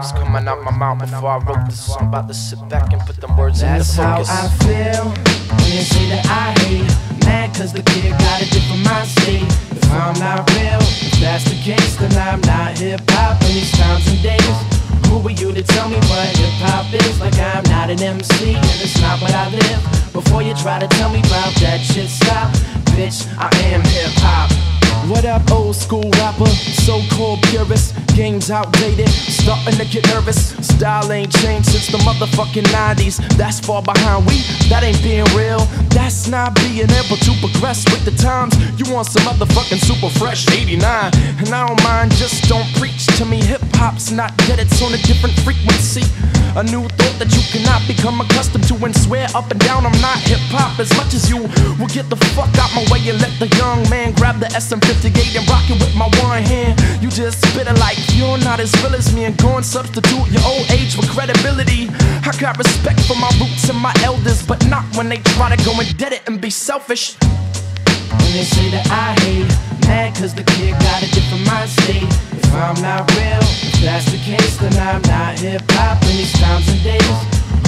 words coming out my mouth before I wrote this. So I'm about to sit back and put them words That's into how focus. I feel when they say that I hate. Mad cause the kid got a different mind state. If I'm not real, if that's the case, then I'm not hip hop in these times and days. Who are you to tell me what hip hop is? Like I'm not an MC and it's not what I live. Before you try to tell me about that shit, stop. Bitch, I am hip hop. What up, old school rapper? So called purist, game's outdated, starting to get nervous. Style ain't changed since the motherfucking 90s. That's far behind we, that ain't being real. That's not being able to progress with the times. You want some motherfucking super fresh 89. And I don't mind, just don't preach to me. Hip hop's not dead, it's on a different frequency. A new thought that you cannot become accustomed to and swear up and down I'm not hip hop as much as you will get the fuck out my way and let the young man grab the SM58 and rock it with my one hand. You just spit it like you're not as real as me and go and substitute your old age for credibility. I got respect for my roots and my elders, but not when they try to go and dead it and be selfish. When they say that I hate, mad cause the kid got a different mind state. If I'm not real, if that's the case, then I'm not hip hop in these times and days.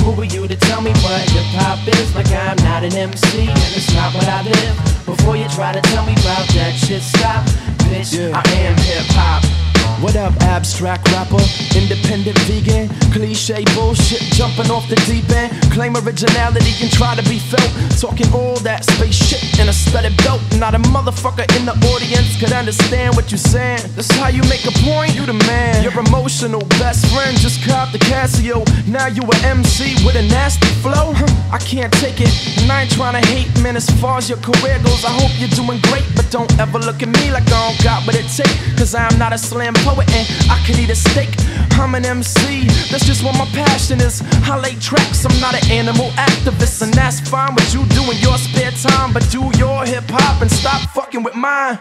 Who are you to tell me what hip hop is? Like I'm not an MC and it's not what I live. Before you try to tell me about that shit, stop. Bitch, Yeah. I am hip hop. What up, abstract rapper? Independent vegan, cliche bullshit, jumping off the deep end. Claim originality and try to be felt. Talking all that space shit in a studded belt. Not a motherfucker in the audience could understand what you're saying. That's how you make a point, you the man. Your emotional best friend just copped the Casio. Now you a MC with a nasty flow. I can't take it, and I ain't trying to hate, man. As far as your career goes, I hope you're doing great. But don't ever look at me like I don't got what it take. Cause I'm not a slam and I could eat a steak. I'm an MC, that's just what my passion is. I lay tracks, I'm not an animal activist. And that's fine with you doing your spare time. But do your hip hop and stop fucking with mine.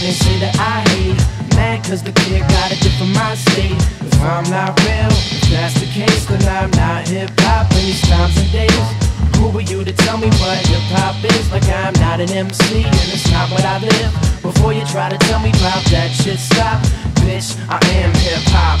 They say that I hate, mad cause the kid got a different mind state. If I'm not real, if that's the case, then I'm not hip hop in these times and days. Who are you to tell me what hip hop is? Like I'm not an MC and it's not what I live. Before you try to tell me about that shit, stop. Bitch, I am hip hop.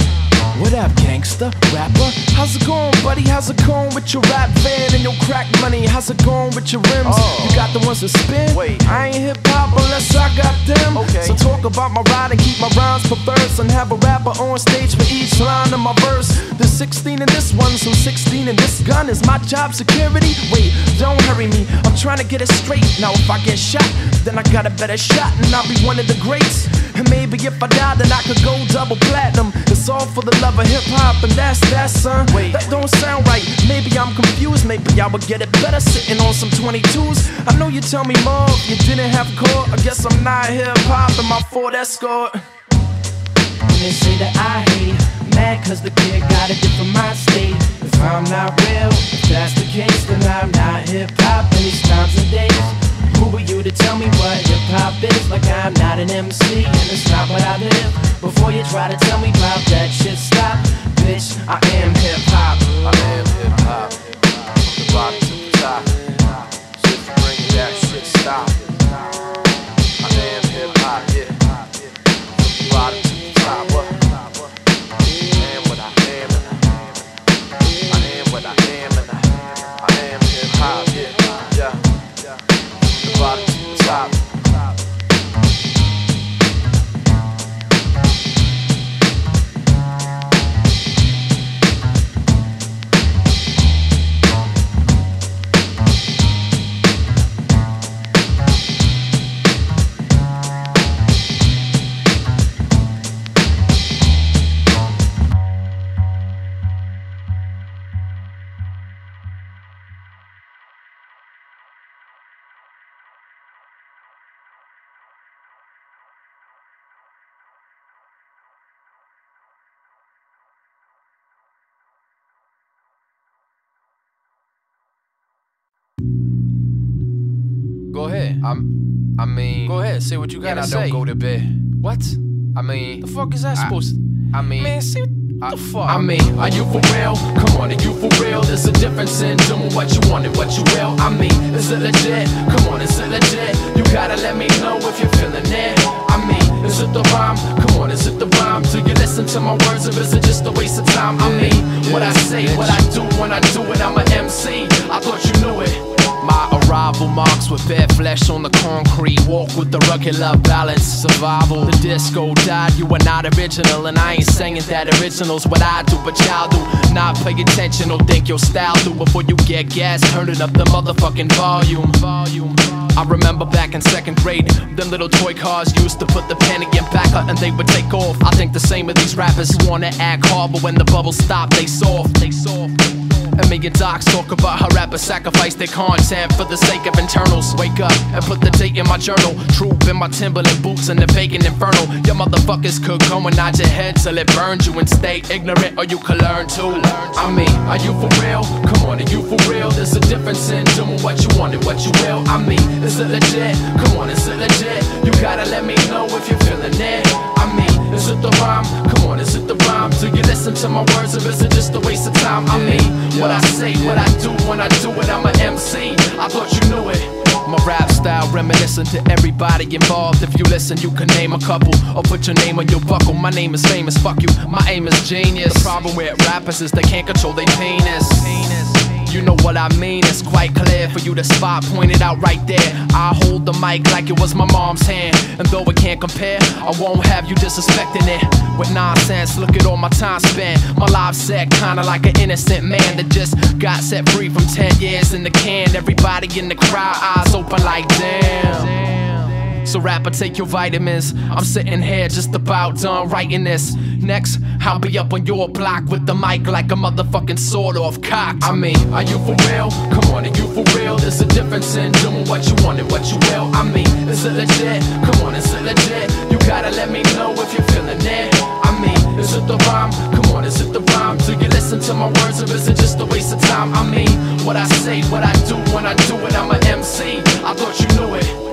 What up, gangsta, rapper? How's it going, buddy? How's it going with your rap van and your crack money? How's it going with your rims? Oh. You got the ones that spin? Wait. I ain't hip hop unless I got them. Okay. So talk about my ride and keep my rhymes perverse and have a rapper on stage for each line of my verse. There's 16 in this one, so 16 in this gun is my job security. Wait, don't hurry me. I'm trying to get it straight. Now if I get shot, then I got a better shot and I'll be one of the greats. And maybe if I die, then I could go double platinum. It's all for the love of hip hop, and that's that, son. Wait. that don't sound right. Maybe I'm confused. Maybe I would get it better sitting on some 22s. I know you tell me more. You didn't have court. I guess I'm not hip hop, and my Ford Escort. When they say that I hate, mad cause the kid got a different mind state. If I'm not real, if that's the case, then I'm not hip hop in these times and days. Who are you to tell me what hip hop is? Like I'm not an MC and it's not what I live. Before you try to tell me about that shit, stop. Bitch, I am hip hop. I am hip hop. The bottom to the top. Ahead. Say what you gotta and I say. don't go to bed. What? I mean, The fuck is that I- supposed? to... I mean, Man, see what I, the fuck? I mean, are you for real? Come on, are you for real? There's a difference in doing what you want and what you will. I mean, is it legit? Come on, is it legit? You gotta let me know if you're feeling it. I mean, is it the rhyme? Come on, is it the rhyme? Do you listen listen to my words or is it just a waste of time? I mean, what I say, what I do when I do it, I'm a MC. I thought you knew it. Arrival marks with bare flesh on the concrete. Walk with the love balance, survival. The disco died, you are not original. And I ain't saying that original's what I do, but y'all do. Not pay attention or think your style do before you get gas. Turning up the motherfucking volume. Volume. I remember back in second grade, them little toy cars used to put the penny in backer and they would take off. I think the same of these rappers wanna act hard, but when the bubbles stop, they soft. They soft. And me and docs talk about how rappers sacrifice their content for the sake of internals. Wake up and put the date in my journal. Troop in my Timberland boots and the vacant infernal. Your motherfuckers could go and nod your head till it burns you and stay ignorant or you can learn too. I mean, are you for real? Come on, are you for real? There's a difference in doing what you want and what you will. I mean, is it legit? Come on, is it legit? You gotta let me know if you're feeling it. I mean, is it the rhyme? Come on, is it the rhyme? Do you listen to my words or is it just a waste of time? I mean, what I say, what I do when I do it, I'm a MC. I thought you knew it. My rap style reminiscent to everybody involved. If you listen, you can name a couple or put your name on your buckle. My name is famous, fuck you. My aim is genius. The problem with rappers is they can't control their penis. You know what I mean, it's quite clear for you to spot, pointed out right there. I hold the mic like it was my mom's hand. And though it can't compare, I won't have you disrespecting it with nonsense. Look at all my time spent. My life set kinda like an innocent man that just got set free from 10 years in the can. Everybody in the crowd, eyes open like damn. So rapper, take your vitamins. I'm sitting here just about done writing this. Next, I'll be up on your block with the mic like a motherfucking sword off cock. I mean, are you for real? Come on, are you for real? There's a difference in doing what you want and what you will. I mean, is it legit? Come on, is it legit? You gotta let me know if you're feeling it. I mean, is it the rhyme? Come on, is it the rhyme? Do you listen to my words or is it just a waste of time? I mean, what I say, what I do when I do it, I'm a MC. I thought you knew it.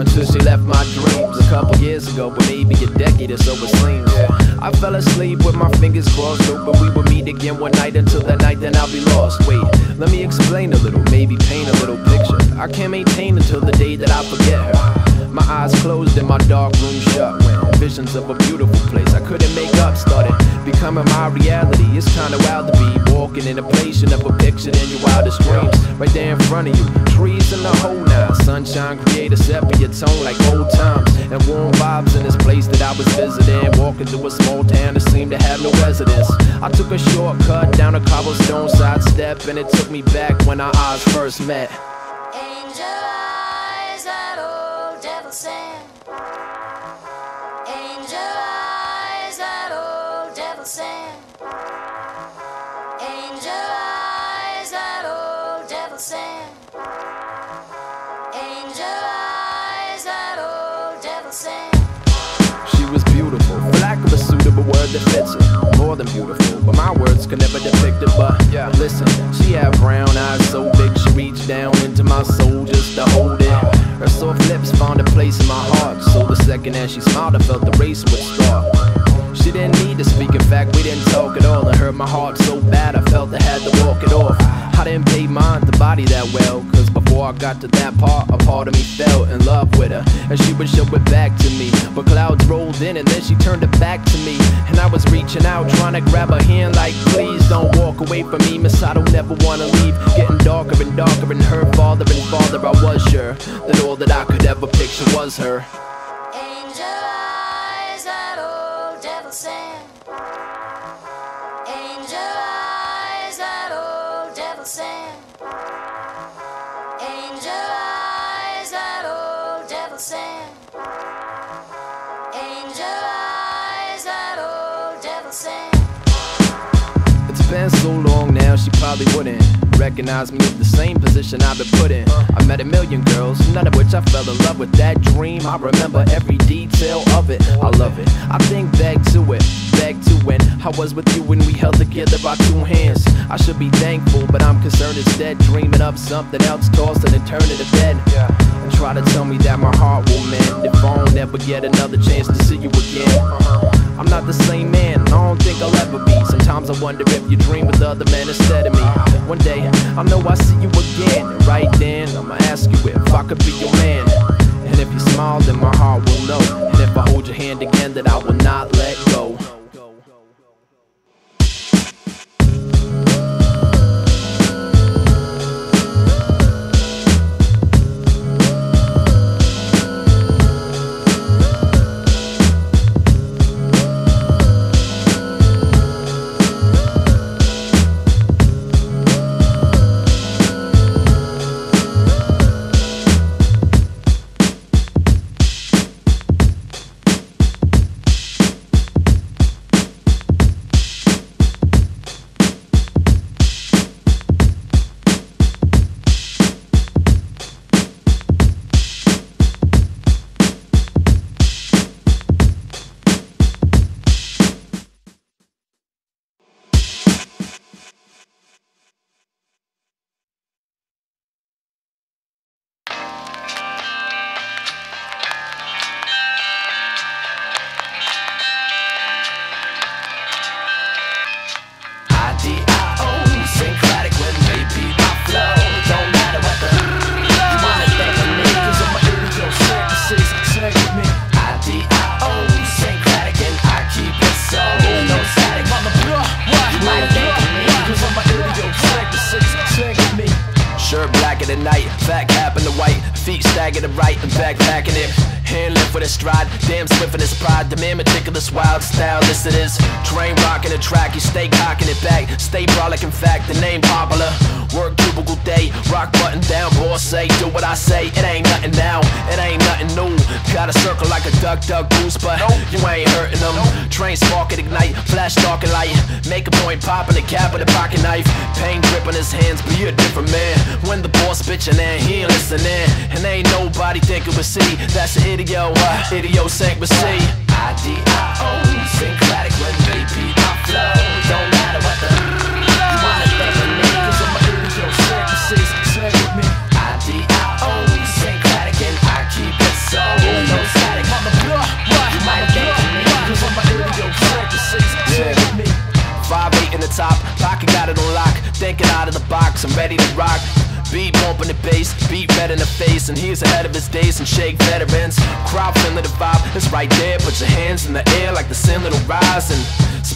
Until she left my dreams a couple years ago, but maybe a decade or so it seems. I fell asleep with my fingers crossed, hoping we would meet again one night until that night, then I'll be lost. Wait, let me explain a little, maybe paint a little picture. I can't maintain until the day that I forget her. My eyes closed and my dark room shut when visions of a beautiful place I couldn't make up started becoming my reality. It's kinda wild to be walking in a place you never pictured in your wildest dreams. Right there in front of you, trees in the whole now. Sunshine create a sepia tone like old times and warm vibes in this place that I was visiting. Walking through a small town that seemed to have no residents. I took a shortcut down a cobblestone side step and it took me back when our eyes first met. Suitable word that fits it. More than beautiful, but my words could never depict it. But yeah, listen, she had brown eyes so big she reached down into my soul just to hold it. Her soft lips found a place in my heart, so the second that she smiled, I felt the race would start. She didn't need to speak, in fact, we didn't talk at all. It hurt my heart so bad, I felt I had to walk it off. I didn't pay mind the body that well, cause before I got to that part, a part of me fell in love with her. And she would show it back to me. But clouds rolled in and then she turned it back to me. And I was reaching out, trying to grab her hand, like, please don't walk away from me, miss. I don't ever wanna leave. Getting darker and darker, and her father and father, I was sure that all that I could ever picture was her. Probably wouldn't recognize me with the same position I've been put in. I met a million girls, none of which I fell in love with. That dream, I remember every detail of it. I love it. I think back to it, back to when I was with you when we held together by two hands. I should be thankful, but I'm concerned instead, dreaming up something else, tossing and turning to bed. And try to tell me that my heart will mend if I don't ever get another chance to see you again. Uh-huh. I'm not the same man, I don't think I'll ever be. Sometimes I wonder if you dream with other men instead of me. One day, I know I see you again. And right then, I'ma ask you if I could be your man. And if you smile, then my heart will know. And if I hold your hand again, that I will not let go. Stride, damn swift in his pride. The man meticulous, wild style, this it is. Train rocking the track, you stay cocking it back. Stay brolic, in fact, the name popular. Work cubicle day, rock button down, boss say, do what I say. It ain't nothing now, it ain't nothing new. Got a circle like a duck, duck goose, but you ain't hurting them. Train spark and ignite, flash dark and light. Make a point, popping the cap with a pocket knife. Pain grip on his hands, you're a different man. When the boss bitchin' and he ain't listening, and ain't nobody thinking but C. That's an idiot, uh, idiosyncrasy. I-D-I-O, syncretic when they beat my flow. Don't matter what the out of the box, I'm ready to rock. Beat bumping the bass, beat red in the face, and he's ahead of his days and shake veterans. Crowd feeling the vibe, it's right there. Put your hands in the air like the sin little rise and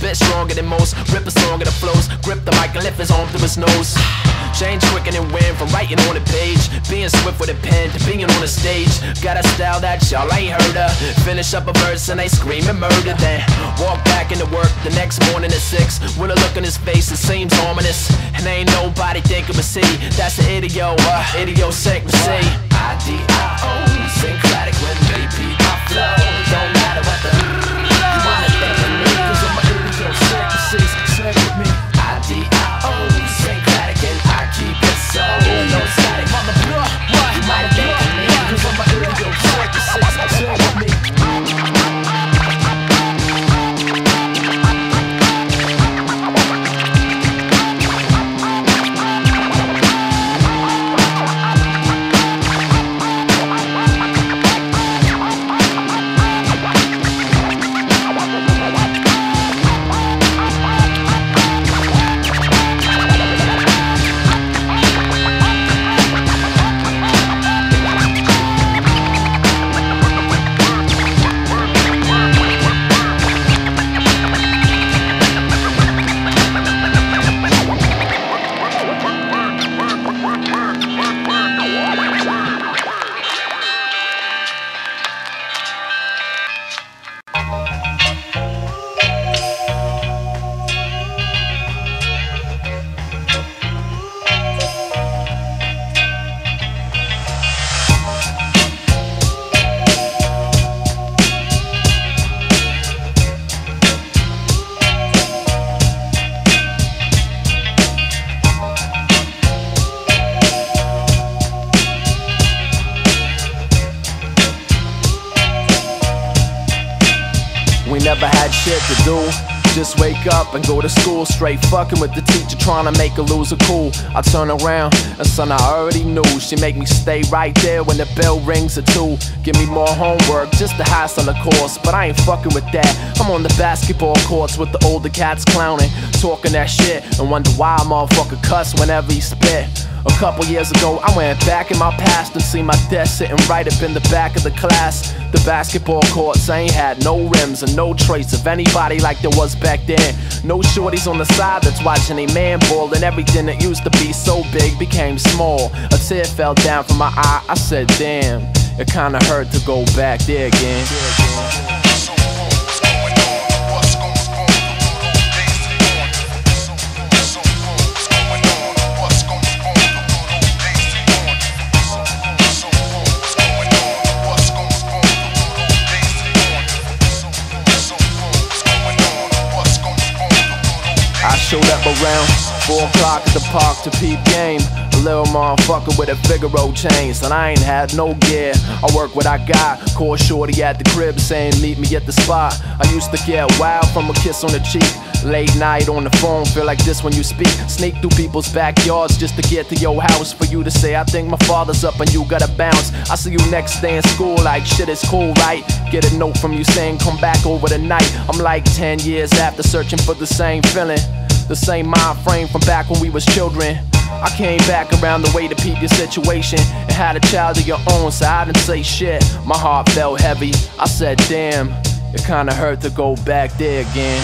spit stronger than most. Rip a song of the flows, grip the mic and lift his arm through his nose. Change quicker than wind from writing on a page, being swift with a pen to being on a stage. Got a style that y'all ain't heard of. Finish up a verse and they screaming murder, then walk back into work the next morning at six with a look on his face that seems ominous. And ain't nobody thinking but see that's the idiot, uh, idiosyncrasy. I-D-I-O, syncretic when they beat my flow. Don't straight fucking with the teacher trying to make her lose her cool. I turn around and son, I already knew she make me stay right there when the bell rings at two. Give me more homework just to on the course, but I ain't fucking with that. I'm on the basketball courts with the older cats clowning, talking that shit, and wonder why a motherfucker cuss whenever he spit. A couple years ago, I went back in my past and seen my desk sitting right up in the back of the class. The basketball courts ain't had no rims and no trace of anybody like there was back then. No shorties on the side that's watching a man ball, and everything that used to be so big became small. A tear fell down from my eye. I said, damn, it kinda hurt to go back there again. 4 o'clock at the park to peep game. A little motherfucker with a Figaro chain, and I ain't had no gear. I work what I got. Call Shorty at the crib saying meet me at the spot. I used to get wild from a kiss on the cheek. Late night on the phone, feel like this when you speak. Sneak through people's backyards just to get to your house for you to say, I think my father's up and you gotta bounce. I see you next day in school, like shit is cool, right? Get a note from you saying, come back over the night. I'm like 10 years after searching for the same feeling. The same mind frame from back when we was children. I came back around the way to peep your situation and had a child of your own, so I didn't say shit. My heart felt heavy. I said, damn, it kinda hurt to go back there again.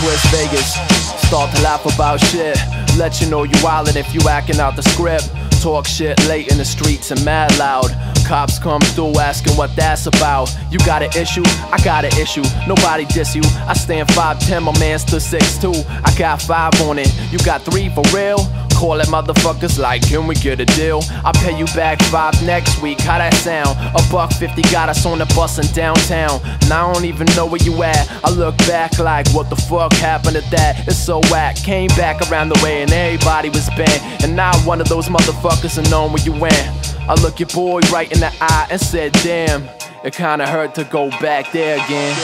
Twist Vegas, start to laugh about shit. Let you know you wildin' if you acting out the script. Talk shit late in the streets and mad loud. Cops come through asking what that's about. You got an issue? I got an issue. Nobody diss you. I stand 5'10, my man stood 6'2. I got five on it. You got three for real? Call it motherfuckers like, can we get a deal? I'll pay you back five next week. How that sound? A buck fifty got us on the bus in downtown. Now I don't even know where you at. I look back like, what the fuck happened to that? It's so whack. Came back around the way and everybody was bent. And now one of those motherfuckers and knowing where you went. I look your boy right in the eye and said, damn, it kinda hurt to go back there again.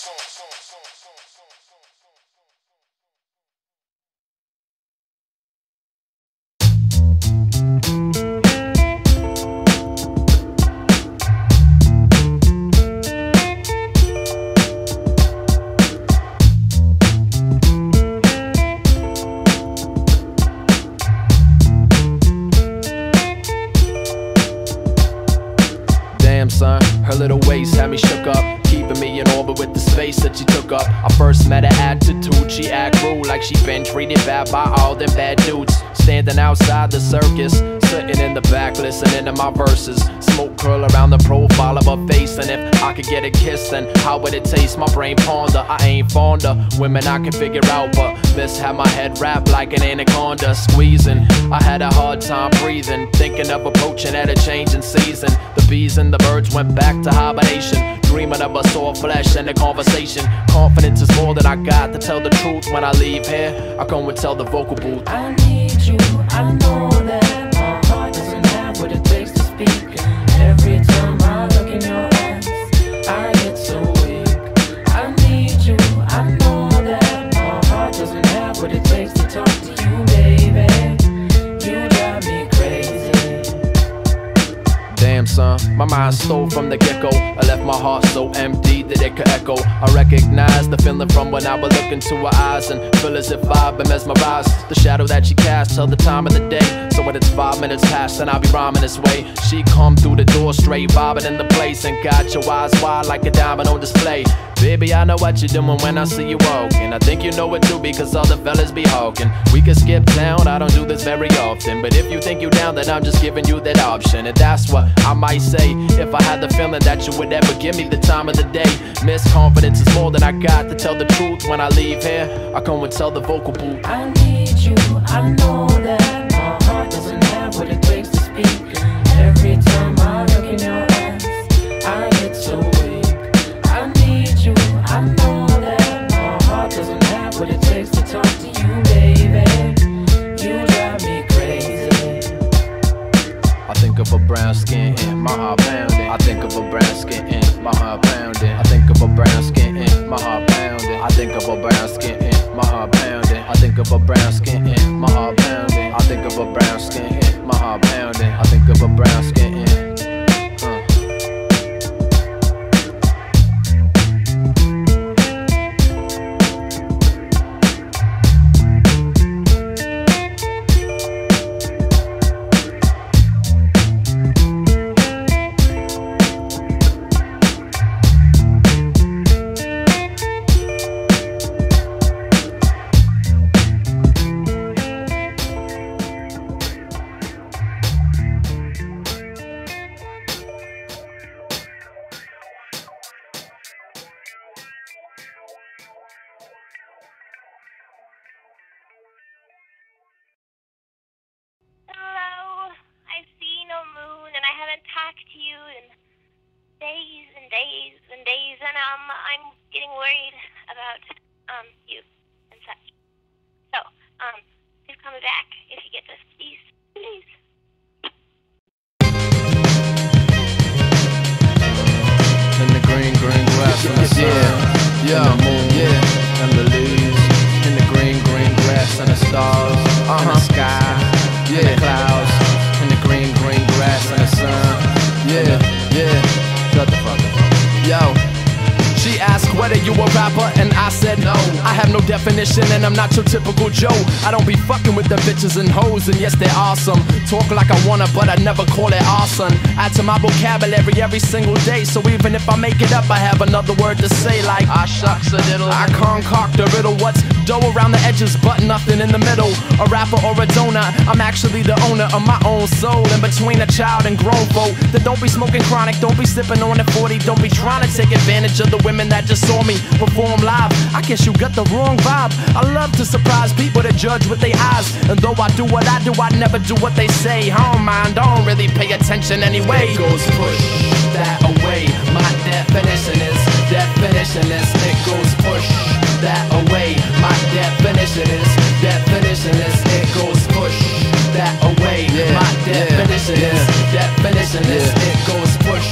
Damn, in listening to my verses. Smoke curl around the profile of her face, and if I could get a kiss, then how would it taste? My brain ponder, I ain't fond of women I can figure out, but this had my head wrapped like an anaconda squeezing. I had a hard time breathing, thinking of approaching at a changing season. The bees and the birds went back to hibernation, dreaming of a sore flesh and a conversation. Confidence is more than I got to tell the truth when I leave here. I come and tell the vocal booth. I need you. I know my stole from the get go. I left my heart so empty that it could echo. I recognize the feeling from when I would look into her eyes and feel as if I've been mesmerized. The shadow that she casts till the time of the day. So when it's five minutes past, then I'll be rhyming this way. She come through the door straight, bobbing in the place, and got your eyes wide like a diamond on display. Baby, I know what you're doing when I see you walking. I think you know it too because all the fellas be hawking. We can skip town, I don't do this very often. But if you think you down, then I'm just giving you that option. And that's what I might say if I had the feeling that you would ever give me the time of the day. Miss confidence is more than I got to tell the truth. When I leave here, I come and tell the vocal booth. I need you. I know that a brown bitches and hoes, and yes, they're awesome. Talk like I wanna, but I never call it awesome. Add to my vocabulary every single day, so even if I make it up, I have another word to say, like I shucks a diddle. I concoct a riddle. What's dough around the edges, but nothing in the middle? A rapper or a donut? I'm actually the owner of my own soul. In between a child and grown folk, that don't be smoking chronic, don't be sipping on a 40, don't be trying to take advantage of the women that just saw me perform live. I guess you got the wrong vibe. I love to surprise people that judge with their eyes. And though I do what I do, I never do what they say. I don't mind, I don't really pay attention anyway. It goes push that away. My definition is definition is it goes push that away. My definition is definition is it goes push that away. My definition is definition is it goes push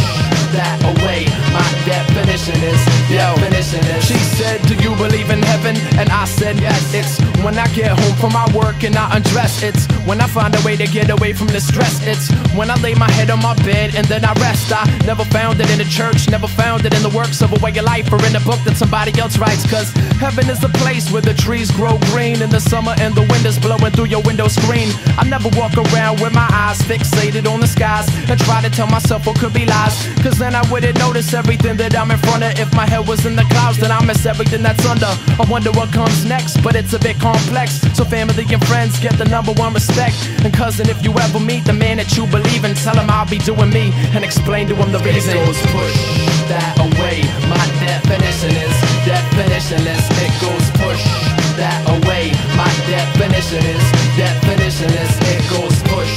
that away. My definition is definition is. She said, Do you believe in heaven? And I said, Yes. It's when I get home from my work and I undress. It's when I find a way to get away from the stress. It's when I lay my head on my bed and then I rest. I never found it in the church, never found it in the works of a way of life or in a book that somebody else writes. Cause heaven is a place where the trees grow green in the summer and the wind is blowing through your window screen. I never walk around with my eyes fixated on the skies and try to tell myself what could be lies. Cause then I wouldn't notice everything that I'm in front of. If my head was in the clouds, then I miss everything that's under. I wonder what comes next, but it's a bit complex. So family and friends get the number one respect. And cousin, if you ever meet the man that you believe in, tell him I'll be doing me and explain to him the reason. It goes push that away. My definition is definitionless. It goes push that away. My definition is definitionless. It goes push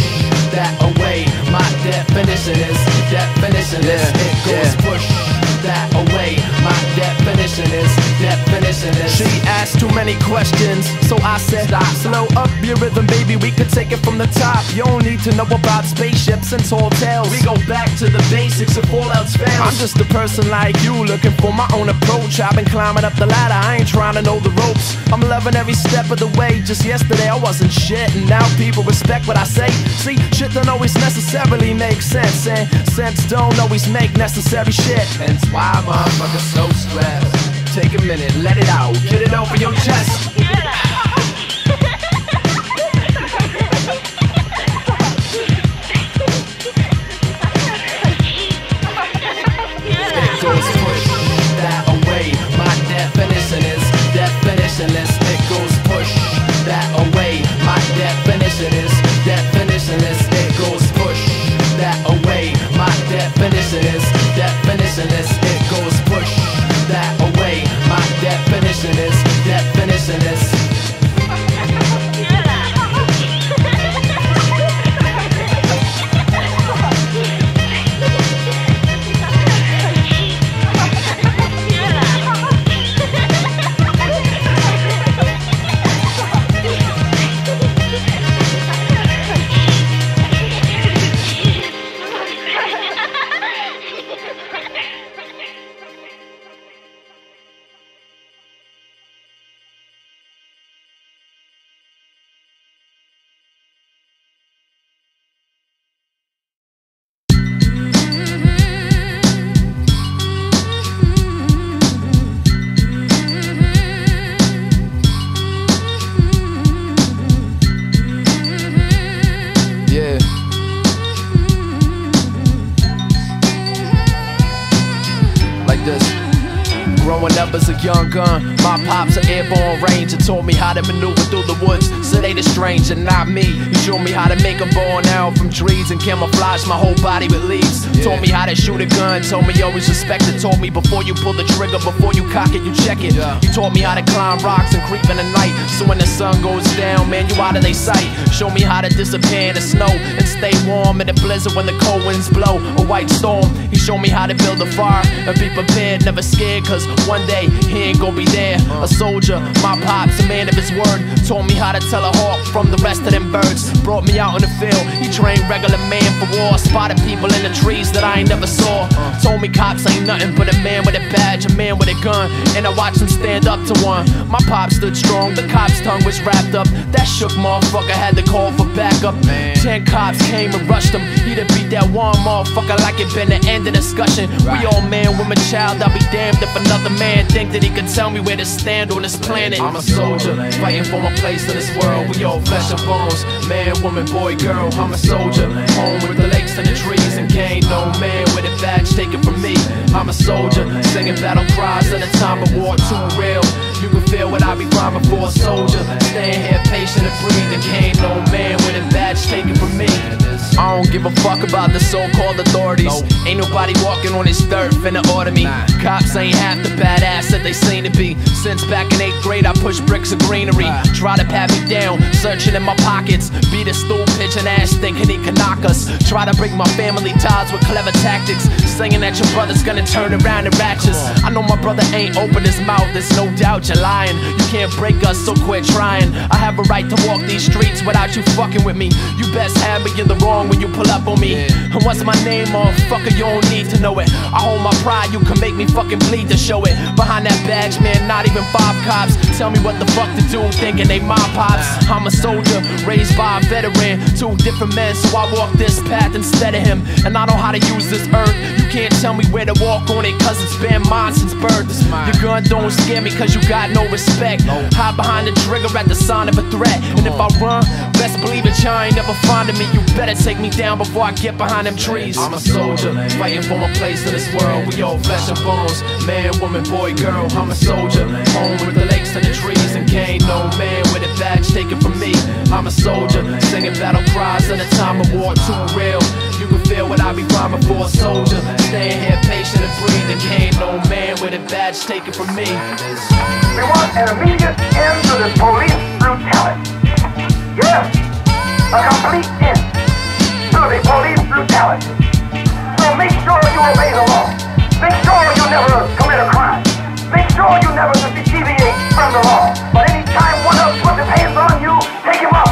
that away. My definition is definitionless. it goes push that away. My definition is, definition is. She asked too many questions, so I said, Stop. Slow up your rhythm, baby, we could take it from the top. You don't need to know about spaceships and tall tales. We go back to the basics if all else fails. I'm just a person like you, looking for my own approach. I've been climbing up the ladder, I ain't trying to know the ropes. I'm loving every step of the way. Just yesterday I wasn't shit, and now people respect what I say. See, shit don't always necessarily make sense, and sense don't always make necessary shit. Hence why am I motherfuckers so stressed. Take a minute, let it out, get it over your chest. showed me how to make a bow and arrow from trees and camouflage my whole body with leaves. Told me how to shoot a gun, told me always respect it. Told me before you pull the trigger, before you cock it, you check it. He taught me how to climb rocks and creep in the night. So when the sun goes down, man, you out of their sight. Show me how to disappear in the snow and stay warm in the blizzard when the cold winds blow. A white storm. He showed me how to build a fire and be prepared, never scared, cause one day he ain't gonna be there. A soldier, my pops, a man of his word. Told me how to tell a hawk from the rest of them birds. Brought me out in the field. He trained regular man for war. Spotted people in the trees that I ain't never saw. Told me cops ain't nothing but a man with a badge, a man with a gun. And I watched him stand up to one. My pop stood strong, the cop's tongue was wrapped up. That shook motherfucker had to call for backup. Ten cops came and rushed him. He'd have beat that one motherfucker like it been the end of discussion. We all man, woman, child. I'll be damned if another man think that he could tell me where to stand on this planet. I'm a soldier, fighting for my place in this world. We all flesh and bones, man, woman, boy, girl. I'm a soldier, home with the lakes and the trees, and can't no man with a badge taken from me. I'm a soldier, singing battle cries at a time of war, too real. You can feel what I be rhyming for a soldier. Staying here patient and breathing, can't no man with a badge taken from me. I don't give a fuck about the so-called authorities. Ain't nobody walking on this dirt finna order me. Cops ain't half the badass that they seem to be. Since back in eighth grade, I pushed bricks of greenery. Try to pat me down, searching in my pockets. Beat a stool pitching ass, thinking he can knock us. Try to break my family ties with clever tactics. Saying that your brother's gonna turn around and ratchet. I know my brother ain't open his mouth, there's no doubt you're lying. You can't break us, so quit trying. I have a right to walk these streets without you fucking with me. You best have me in the wrong when you pull up on me. And what's my name, motherfucker? You don't need to know it. I hold my pride, you can make me fucking bleed to show it. Behind that badge, man, not even five cops. Tell me what the fuck to do, thinking they my pops. I'm a soldier, raised by a veteran. Two different men, so I walk this path instead of him. And I know how to use this earth. You can't tell me where to walk on it, cause it's been mine since birth. Your gun don't scare me, cause you got no respect. Hide behind the trigger at the sign of a threat. And if I run, best believe it, you ain't never finding me. You better take me down before I get behind them trees. I'm a soldier, fighting for my place in this world. We all flesh and bones, man, woman, boy, girl. I'm a soldier, home with the lakes and the trees, and can't no man with a badge taken from me. I'm a soldier, singing battle cries in a time of war, too real. You feel what I be rhyming for a soldier. Staying here patient and breathing, can't no man with a badge taken from me. We want an immediate end to this police brutality. Yes, a complete end to the police brutality. So make sure you obey the law. Make sure you never commit a crime. Make sure you never deviate from the law. But anytime one of us puts his hands on you, take him off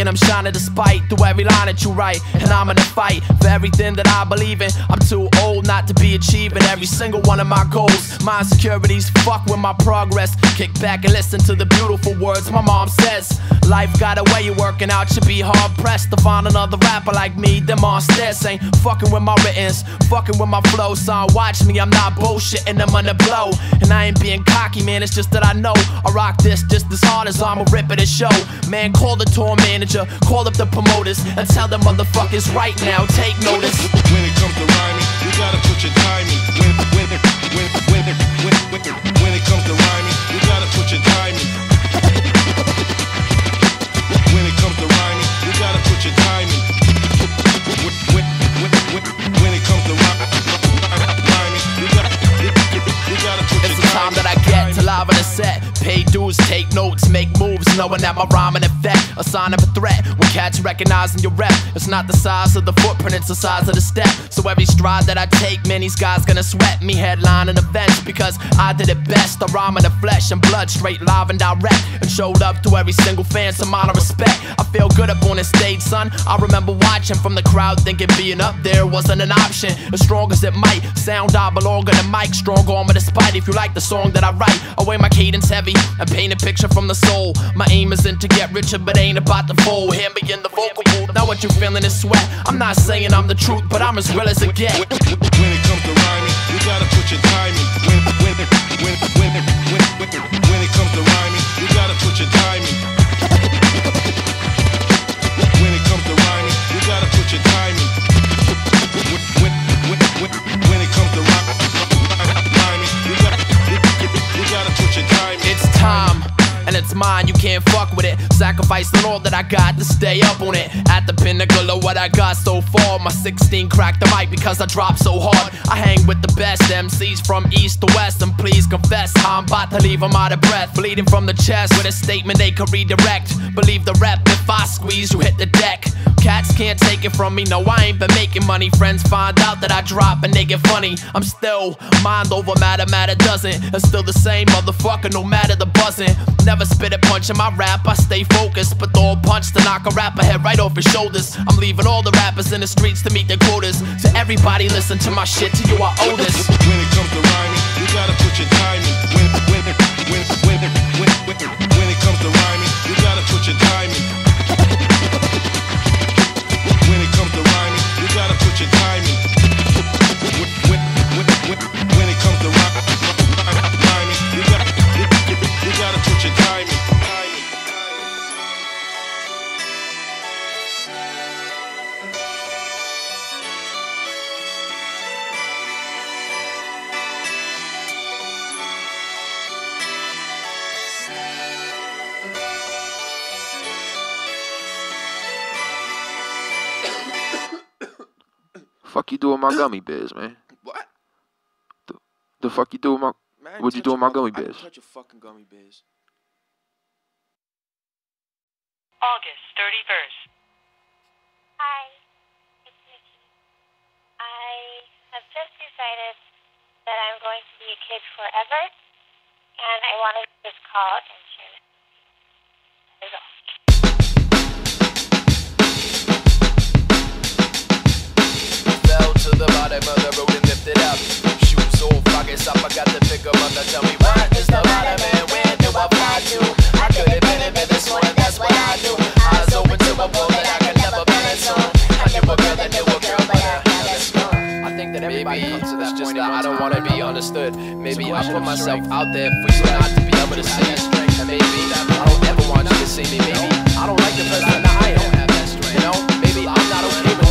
and I'm shining despite through every line that you write. And I'm in a fight for everything that I believe in. I'm too old not to be achieving every single one of my goals. My insecurities fuck with my progress. Kick back and listen to the beautiful words my mom says. Life got a way of working out, should be hard pressed to find another rapper like me. Them on stairs ain't fucking with my writtens, fucking with my flow. Son, watch me, I'm not bullshitting, I'm gonna blow. And I ain't being cocky, man, it's just that I know I rock this just as hard as I'ma rip it a show. Man, call the tour manager, call up the promoters, and tell them motherfuckers right now, take notice. When it comes to rhyming, you gotta put your time in. When when when when when when when it comes to rhyming, you gotta put your Take notes, make moves, knowing that my rhyming effect a sign of a threat. When cats recognizing your rep, it's not the size of the footprint, it's the size of the step. So every stride that I take, man, these guys gonna sweat me headlining events because I did it best. I rhyme in the flesh and blood, straight live and direct, and showed up to every single fan, some honor respect. I feel good up on the stage, son. I remember watching from the crowd, thinking being up there wasn't an option. As strong as it might sound, I belong on the mic, strong arm despite. If you like the song that I write, I weigh my cadence heavy and paint a picture from the soul. My aim isn't to get richer, but ain't about to fold. Hear me in the vocal booth. Now what you feeling is sweat. I'm not saying I'm the truth, but I'm as real as it get. When it comes to rhyming, you gotta put your time in. When when when when when when when it comes to rhyming, you gotta put your time in. Time. And it's mine, you can't fuck with it. Sacrificing all that I got to stay up on it. At the pinnacle of what I got so far. My 16 cracked the mic because I dropped so hard. I hang with the best MCs from east to west. And please confess, I'm about to leave them out of breath. Bleeding from the chest with a statement they could redirect. Believe the rep, if I squeeze, you hit the deck. Cats can't take it from me, no, I ain't been making money. Friends find out that I drop and they get funny. I'm still mind over matter, matter doesn't. I'm still the same motherfucker, no matter the buzzing. Never spit a punch in my rap, I stay focused. But throw a punch to knock a rapper head right off his shoulders. I'm leaving all the rappers in the streets to meet their quotas. To everybody, listen to my shit, to you I owe this. When it comes to rhyming, you gotta put your time in. When when when when when when when it comes fuck you do with my gummy bears, man? What? The the fuck you do with my? Man, I What'd you touch do with my your- gummy I bears? touch your fucking gummy bears. August 31st. Hi, it's Nikki. I have just decided that I'm going to be a kid forever, and I wanted to just call and share this. That is all. To the bottom road and lifted up. Shoes off, pockets up, I got to pick up. Tell me what is the bottom and where do I fly to? I could have been in bed this morning, that's what I do. Eyes open to a world that I can never balance on. I knew a girl that knew a girl, but I never score. I think that everybody Maybe comes to that just point I don't want to be understood. Maybe I put myself strength. out there for you not to be able to see. And maybe I don't ever want you to see me. Maybe I don't like the person that I am. You know, maybe I'm not okay with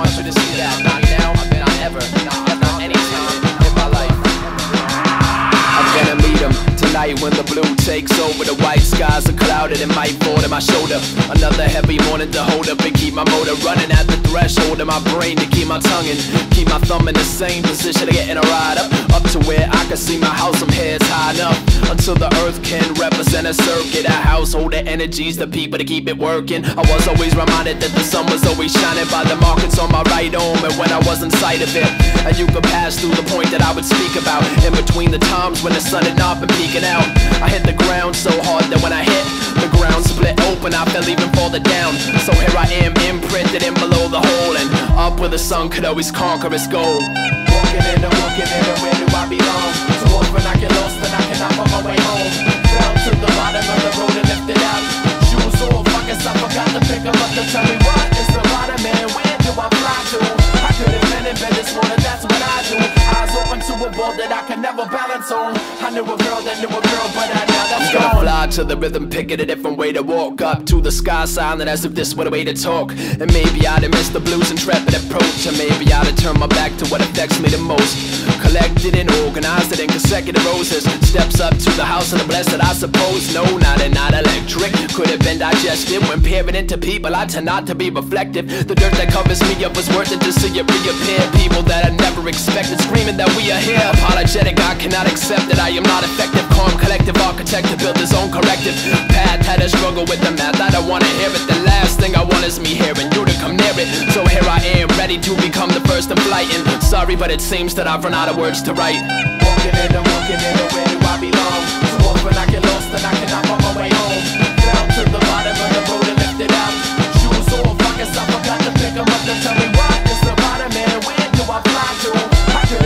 want you to see that. Not now, ever, not ever, anytime him tonight when the blue takes over. The white skies are clouded and might fall to my shoulder. Another heavy morning to hold up and keep my motor running at the threshold of my brain to keep my tongue in. Keep my thumb in the same position of getting a ride up. Up to where I can see my house from heads high enough. Until the earth can represent a circuit. A household of energies, the people to keep it working. I was always reminded that the sun was always shining by the markets on my right arm. And when I was inside of it, and you could pass through the point that I would speak about. In between the times when the sun had not been peeking out. I hit the ground so hard that when I hit, the ground split open. I fell even further down. So here I am, imprinted in below the hole. And up where the sun could always conquer its goal. Walking in and walking in and where do I belong? Too often I get lost and I cannot find my way home. Down to the bottom of the road and lifted out. Shoes off, I guess I forgot to pick 'em up to tell me what is the bottom and where do I fly to? I could have been in bed this morning, that's what I do. Eyes open to a ball that I can never balance on. I knew a girl that knew a girl, but I now that's gone. Gonna fly to the rhythm, picking a different way to walk up to the sky, silent as if this were the way to talk. And maybe I'd have missed the blues and intrepid approach, or maybe I'd have turned my back to what affects me the most. Collected it in consecutive roses. Steps up to the house of the blessed, I suppose. No, not and not electric. Could have been digested when peering into people. I tend not to be reflective. The dirt that covers me up was worth it to see it reappear. People that I never expected screaming that we are here. Apologetic, I cannot accept that I am not effective. Calm, collective architect to build his own corrective path. Had a struggle with the math. I don't wanna hear it. The last thing I want is me hearing you to come near it. So here I am, ready to become the first in flight. And sorry, but it seems that I've run out of words to write. Walking in and walking in, and where do I belong? Too often I get lost and I cannot find my way home. To the bottom of the road and out. Shoes off, I guess I forgot to pick 'em up tell me what is the bottom and where do I fly to? I could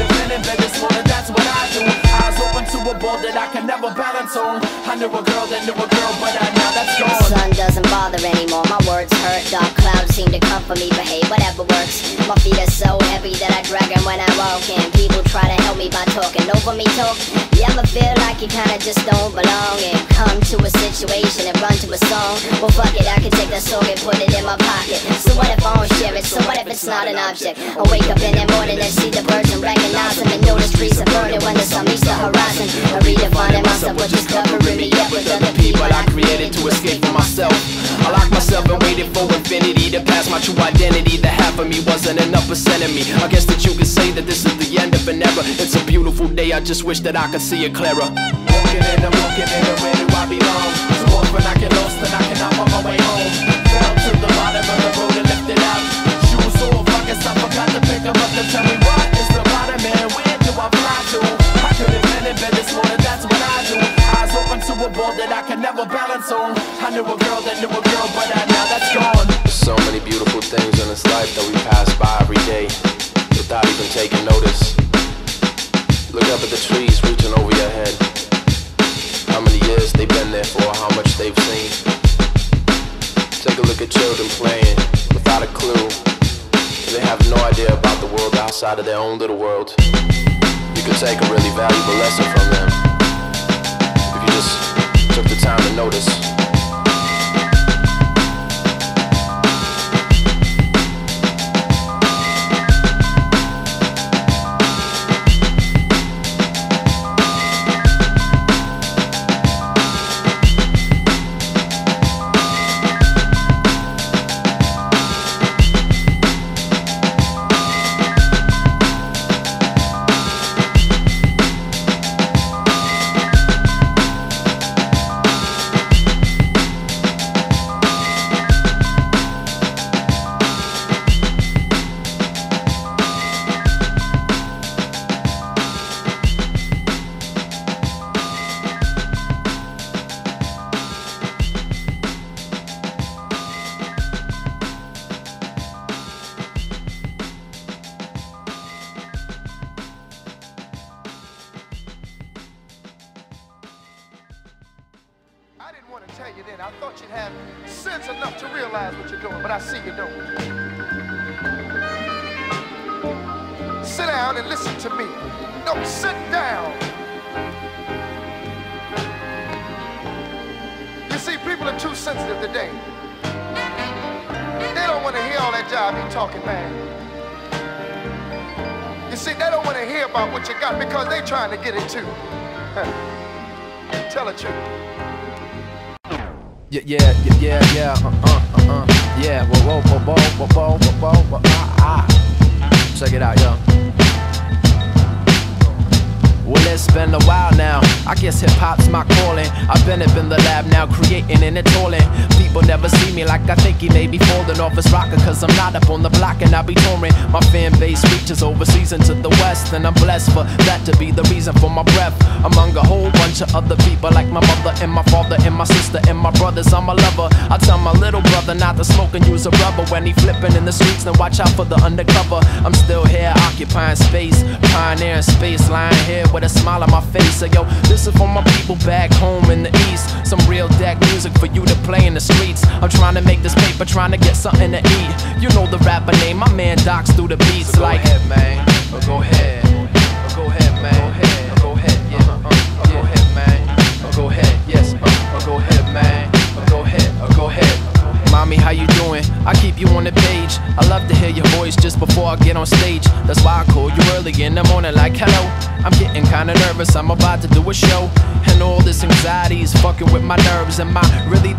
this that's what I do. Eyes open to a ball that I can never balance on. I knew a girl knew a girl, but I, now that's The gone. sun doesn't bother anymore. My words hurt. Dark clouds seem to me, but hey, whatever works. My feet are so heavy that I drag 'em when I walk in. People try to me by talking over me talk. You ever feel like you kinda just don't belong and come to a situation and run to a song? Well, fuck it, I can take that song and put it in my pocket. So what if I don't share it? So what if it's not an object? I wake up in the morning and see the birds and recognize them and notice trees are burning when the sun meets the horizon. I redefining myself, which is covering me up with other people I created to escape from myself. I locked myself and waited for infinity to pass my true identity. The half of me wasn't enough percent of me. I guess that you could say that this is the end of an era. It's a beautiful day, I just wish that I could see it clearer. Walking in and walking in, and where do I belong? Too often I get lost and I cannot find my way home. Down to the bottom of the road and lifted out. Shoes off, I guess I forgot to pick 'em up to tell me what is the bottom and where do I fly to? I could have been in bed this morning, that's what I do. Eyes open to a ball that I can never balance on. I knew a girl that knew a girl, but I, now that's gone. So many beautiful things in this life that we pass by every day without even taking notice. Look up at the trees reaching over your head. How many years they've been there for, how much they've seen. Take a look at children playing without a clue. They have no idea about the world outside of their own little world. You could take a really valuable lesson from watch out for the undercover. I'm still here, occupying space, pioneering space, lying here with a smile on my face. So, yo, this is for my people back home in the east. Some real deck music for you to play in the streets. I'm trying to make this paper, trying to get something to eat. You know the rapper name, my man Docs through the beats So like. ahead, man. Oh, go ahead. Oh, go ahead, Mommy, how you doing? I keep you on the page. I love to hear your voice just before I get on stage. That's why I call you early in the morning, like hello. I'm getting kinda nervous, I'm about to do a show. And all this anxiety is fucking with my nerves. Am I really?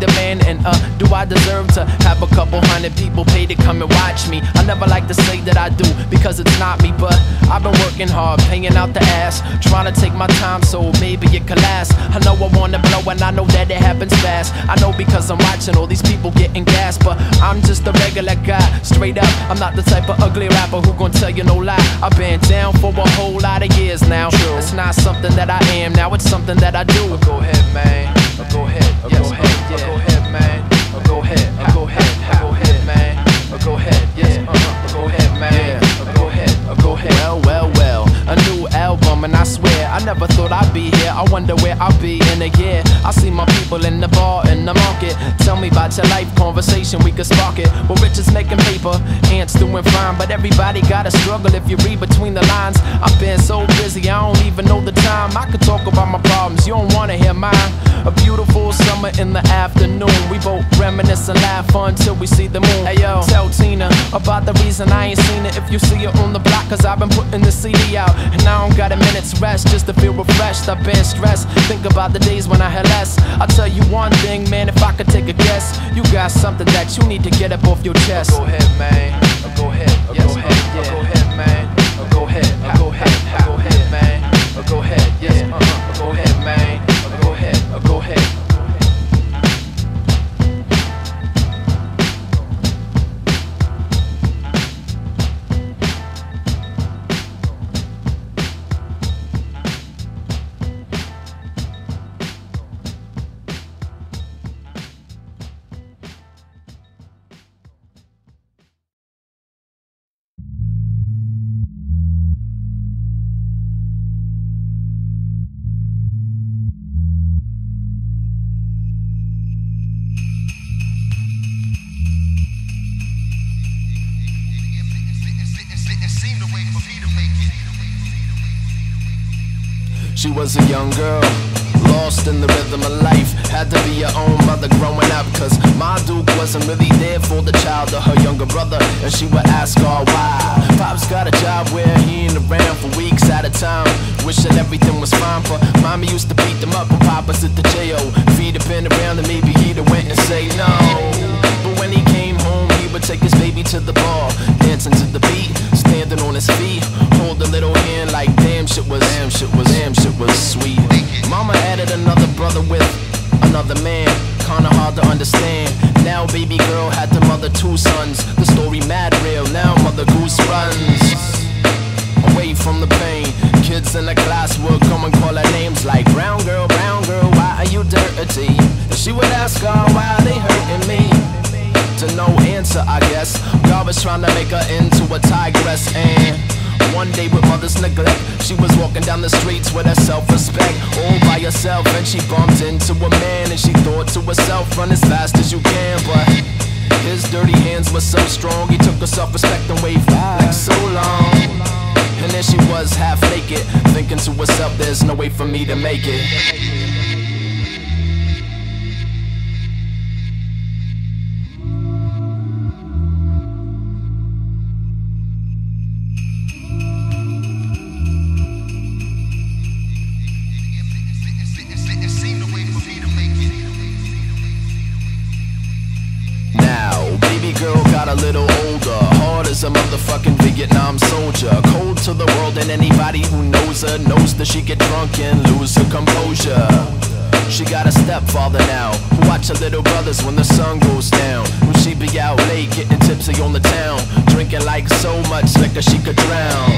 And uh, do I deserve to have a couple hundred people pay to come and watch me? I never like to say that I do because it's not me, but I've been working hard, paying out the ass, trying to take my time so maybe it could last. I know I wanna blow and I know that it happens fast. I know because I'm watching all these people getting gas, but I'm just a regular guy, straight up. I'm not the type of ugly rapper who gon' tell you no lie. I've been down for a whole lot of years now. It's not something that I am now, it's something that I do. Oh, go ahead, man. Oh, go ahead. Oh, Yes, go ahead. uh, Oh, yeah. go ahead, man. Oh, go ahead. Oh, go ahead. Oh, go ahead, man. Oh, go ahead. Yes. Uh, oh, go ahead, man. Oh, go ahead. Oh, go ahead. Well, well, well, a new album, and I swear I never thought I'd be here. I wonder where I'll be in a year. I see my people in the bar, in the market. Tell me about your life, conversation, we could spark it. Well, Rich is making paper, ants doing fine, but everybody gotta struggle if you read between the lines. I've been so busy, I don't even know the time. I could talk about my problems, you don't wanna hear mine. A beautiful summer in the afternoon, we both reminisce and laugh until we see the moon. Hey yo, tell Tina about the reason I ain't seen it. If you see it on the block, cause I've been putting the CD out. And I don't got a minute's rest just to feel refreshed. I've been stressed, think about the days when I had less. I'll tell you one thing, man, if I could take a guess, you got something that you need to get up off your chest. Go ahead, man. Go ahead. Yes, go ahead. She was a young girl, lost in the rhythm of life. Had to be her own mother growing up, cause my Duke wasn't really there for the child of her younger brother. And she would ask her why. Pop's got a job where he ain't around for weeks at a time. Wishing everything was fine, but mommy used to beat them up And Papa's at the jail. Feet up in around and maybe he'd have went and say no. Would take his baby to the bar, dancing to the beat, standing on his feet, hold a little hand like damn shit was, damn shit was, damn shit was sweet. Mama added another brother with another man, kinda hard to understand. Now baby girl had to mother two sons. The story mad real. Now mother goose runs away from the pain. Kids in the class would come and call her names like brown girl, brown girl, why are you dirty? And she would ask her why they hurting me. To no answer, I guess. God was trying to make her into a tigress and one day with mother's neglect. She was walking down the streets with her self-respect, all by herself, and she bumped into a man, and she thought to herself, run as fast as you can, but. His dirty hands were so strong, he took her self-respect and waved like so long. And there she was, half naked, thinking to herself, there's no way for me to make it. Her she get drunk and lose her composure. She got a stepfather now, who watch her little brothers when the sun goes down. Who she be out late, getting tipsy on the town, drinking like so much liquor she could drown.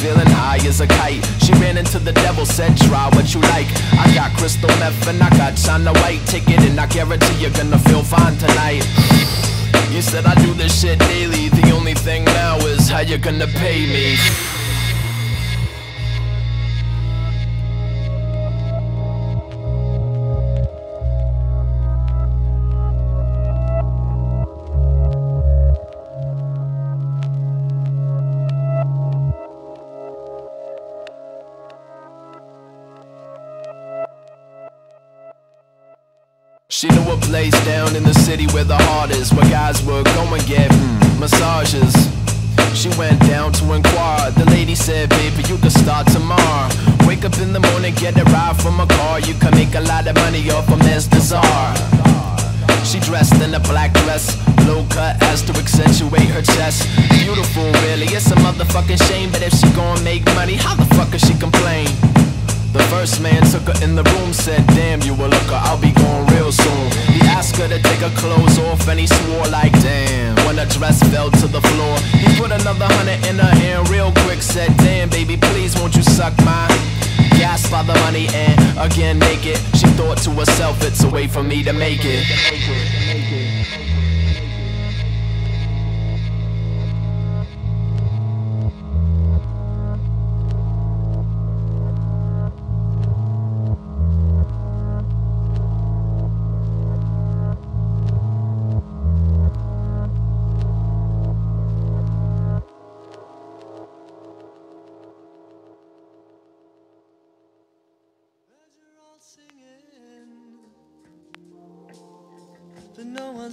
Feeling high as a kite. She ran into the devil, said, Try what you like. I got crystal meth and I got China White. Take it and I guarantee you're gonna feel fine tonight. You said I do this shit daily. The only thing now is how you're gonna pay me. Place down in the city where the heart is, where guys would go and get massages. She went down to inquire. The lady said, Baby, you can start tomorrow. Wake up in the morning, get a ride from a car. You can make a lot of money off a Ms. Desire. She dressed in a black dress, low cut to accentuate her chest. Beautiful, really. It's a motherfucking shame, but if she gon' make money, how the fuck could she complain? The first man took her in the room, said, Damn, you a looker, I'll be going real soon. He asked her to take her clothes off, and he swore like, Damn, when her dress fell to the floor. He put another hundred in her hand real quick, said, Damn, baby, please won't you suck my gas by the money and again naked. She thought to herself, it's a way for me to make it.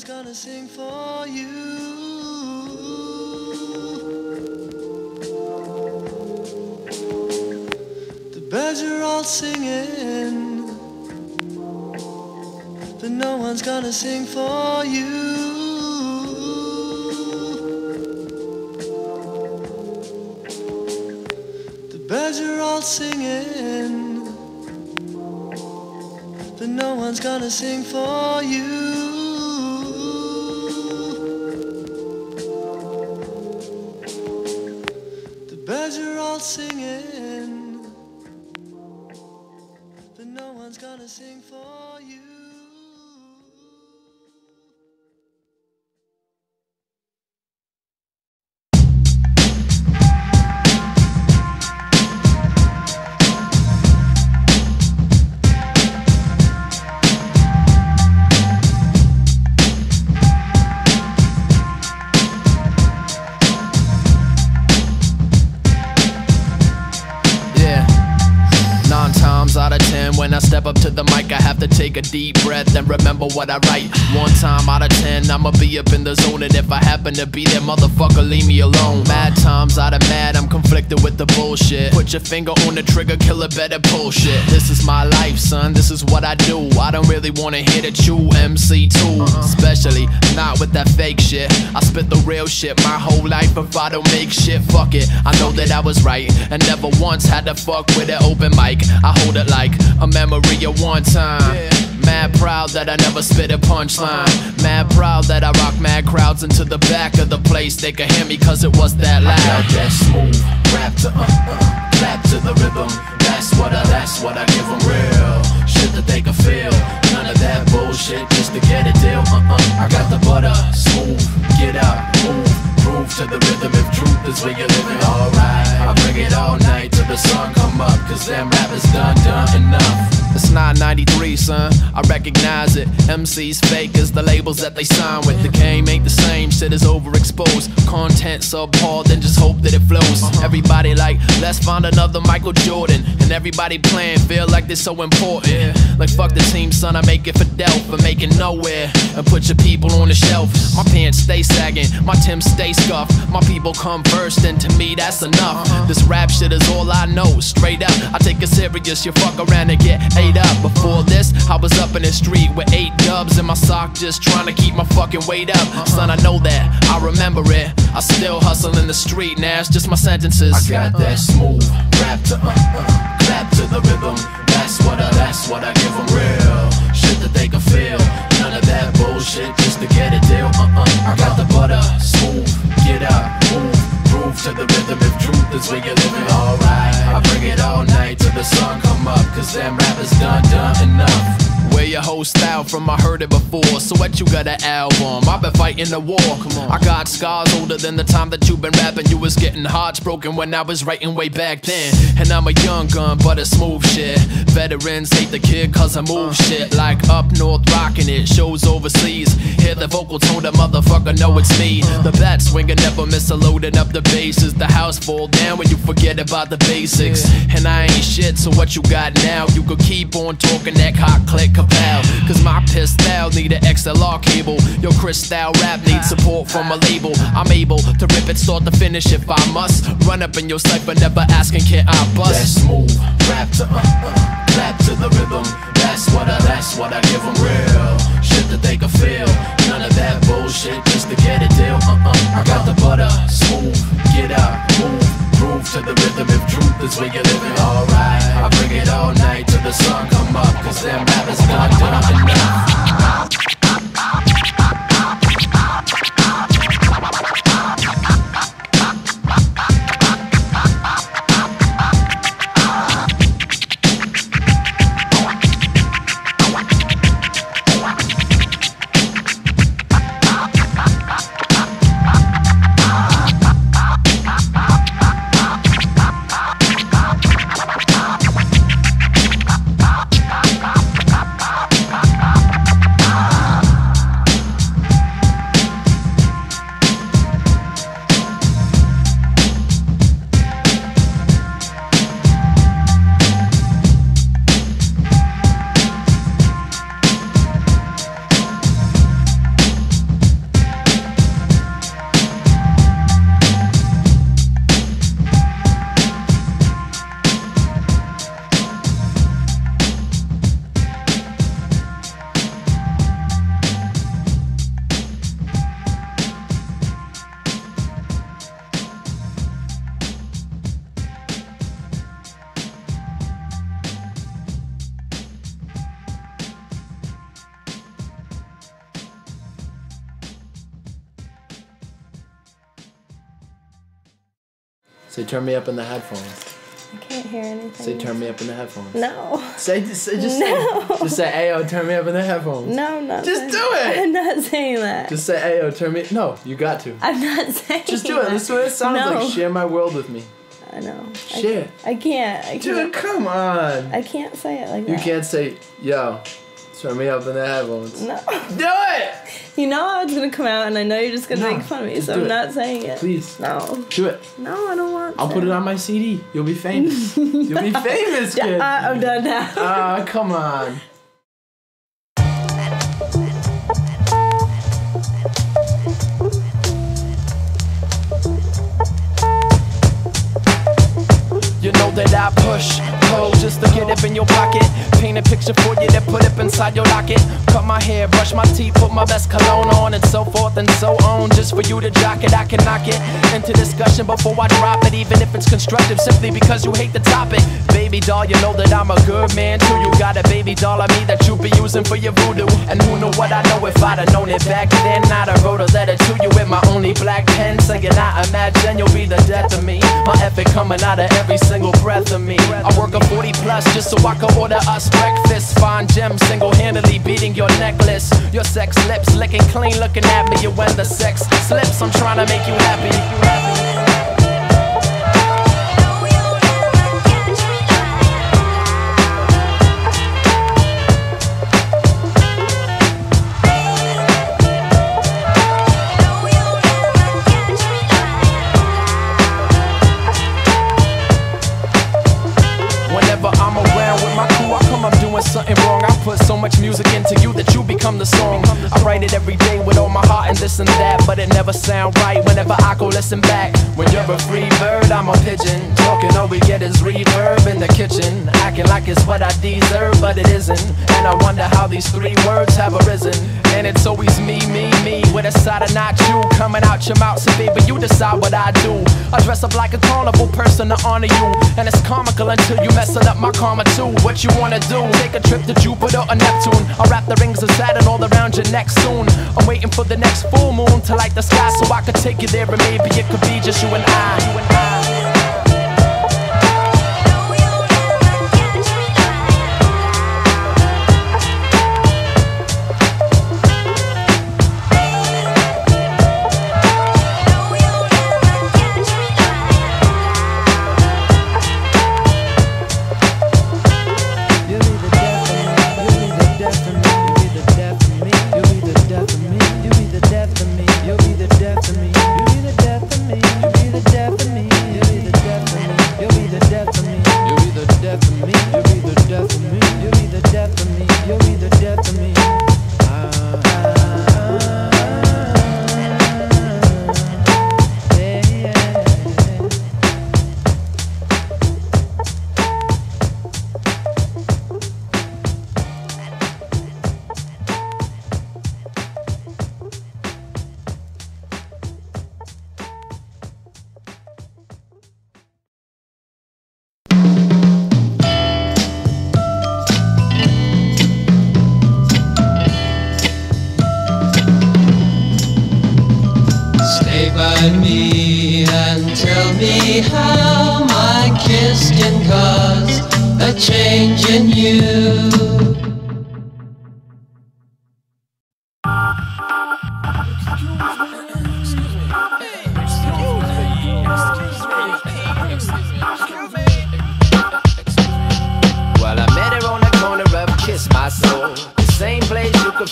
One's gonna sing for you. The birds are all singing. But no one's gonna sing for you. The birds are all singing. But no one's gonna sing for you. What I write. One time out of ten, I'ma be up in the zone, and if I happen to be there, motherfucker, leave me alone. Mad times out of mad, I'm conflicted with the bullshit. Put your finger on the trigger, killer better bullshit. This is my life, son, this is what I do. I don't really wanna hear that you MC too, uh-huh. especially not with that fake shit. I spit the real shit my whole life. If I don't make shit, fuck it. I know that I was right, and never once had to fuck with an open mic. I hold it like a memory of one time. Mad proud that I never spit a punchline. Mad proud that I rock mad crowds into the back of the place. They could hear me cause it was that loud. I got that smooth rap to uh uh, clap to the rhythm. That's what I, that's what I give 'em real. Shit that they can feel. None of that bullshit just to get a deal. Uh uh. I got the butter, smooth, get out, move. Groove to the rhythm if truth is where you're living. Alright, I bring it all night till the sun come up, cause them rappers done done enough. It's 993, son. I recognize it. MC's fake as the labels that they sign with. The game ain't the same, shit is overexposed. Content subpar, then just hope that it flows. Uh-huh. Everybody like, let's find another Michael Jordan. And everybody playing feel like they're so important. Like, fuck the team, son. I make it for Delph, but making nowhere. And put your people on the shelf. My pants stay sagging, my Tim's stay scuffed. My people come first, and to me, that's enough. This rap shit is all I know, straight up. I take it serious, you fuck around and get ate up. Before this, I was up in the street with eight dubs in my sock, just trying to keep my fucking weight up. Son, I know that, I remember it. I still hustle in the street, now it's just my sentences. I got that smooth rap to uh uh, clap to the rhythm. That's what I, that's what I give 'em real shit that they can feel. None of that bullshit just to get a deal. Uh uh, I got the butter, smooth, get up, move, groove to the rhythm. If truth is where you're living, alright. I bring it all night till the sun come up, cause them rappers done done enough. Where your whole style from, I heard it before. So what you got an album? I've been fighting the war. Come on. I got scars older than the time that you been rapping. You was getting hearts broken when I was writing way back then. And I'm a young gun, but it's smooth shit. Veterans hate the kid cause I move uh. shit. Like up north rocking it, shows overseas. Hear the vocal tone, the motherfucker know it's me. Uh. The bat swinger never miss a loading up the bases. The house fall down when you forget about the basics. And I ain't shit, so what you got now? You could keep on talking that hot click Cause my pistol need an XLR cable. Your crystal rap needs support from a label. I'm able to rip it start to finish if I must. Run up in your cipher, never asking can I bust. smooth rap to uh uh, clap to the rhythm. That's what I, that's what I give 'em real shit that they can feel. None of that bullshit just to get a deal. Uh uh, I got the butter, smooth, get up, move, groove to the rhythm. If truth is where you're living, alright. I bring it all night till the sun come up, cause them rappers done done enough. Turn me up in the headphones. I can't hear anything. Say turn me up in the headphones. No. Say just say just No. say just say ayo turn me up in the headphones. No, I'm. Just do it! I'm not saying that. Just say ayo turn me. No, you got to. I'm not saying. Just do it. that. That's what it sounds no. like. Share my world with me. I know. I Share. I can't. I can't. Dude, come on. I can't say it like You that. You can't say yo. Turn me up in the headphones. No. Do it. You know how it's gonna come out, and I know you're just gonna No, make fun of me, so I'm it. not saying it. Please. No. Do it. No, I don't want. To. I'll to. put it on my CD. You'll be famous. You'll be famous, kid. Uh, I'm done now. Ah, come on. You know that I push, just to get up in your pocket. Paint a picture for you, then put it inside your locket. Cut my hair, brush my teeth, put my best cologne on, and so forth and so on. Just for you to jock it, I can knock it into discussion before I drop it, even if it's constructive, simply because you hate the topic. Baby doll, you know that I'm a good man too. You got a baby doll of me that you be using for your voodoo. And who knew what I know if I'd have known it back then? I'd have wrote a letter to you with my only black pen, saying I imagine you'll be the death of me. My effort coming out of every single breath of me. I work a 40 plus just so I can order us breakfast. fine gem single-handedly beating your necklace. Your sex lips licking clean, looking at me. When the sex slips, I'm trying to make you happy. Doing something wrong. I put so much music into you that you become the song. I write it every day with all my heart and this and that, but it never sound right whenever I go listen back. When you're a free bird, I'm a pigeon. Talking, all we get is reverb in the kitchen. Acting like it's what I deserve, but it isn't. And I wonder how these three words have arisen. And it's always me, me, me, with a side of not you coming out your mouth. So baby, you decide what I do. I dress up like a carnival person to honor you, and it's comical until you messing up my karma too. What you wanna do? Take a trip to Jupiter or Neptune. I'll wrap the rings of Saturn all around your neck soon. I'm waiting for the next full moon to light the sky so I could take you there, and maybe it could be just you and I. You and I.